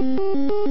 Música